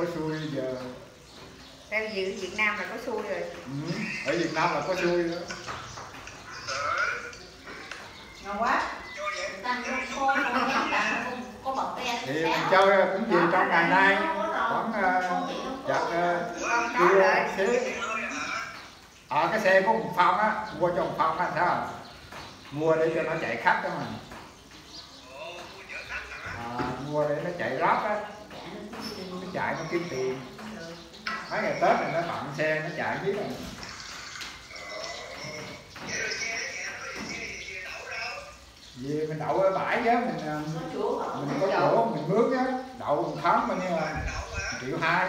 có xui giờ. Theo dự Việt Nam là có xui rồi. Ừ. ở Việt Nam là có xui đó. Ngon quá. Tăng khôi có- thì mình chơi cũng gì trong ngày nay khoảng chặt rồi. Xế ở cái xe của một phong á mua cho một phong á không? Mua để cho nó chạy khách đó mà. À, mua để nó chạy ráp á chạy nó kiếm tiền. Mấy ngày tết này nó tặng xe nó chạy biết rồi vì mình đậu ở bãi chứ mình à, Có chỗ mình có chỗ mình mướn á đậu một tháng bao nhiêu à triệu hai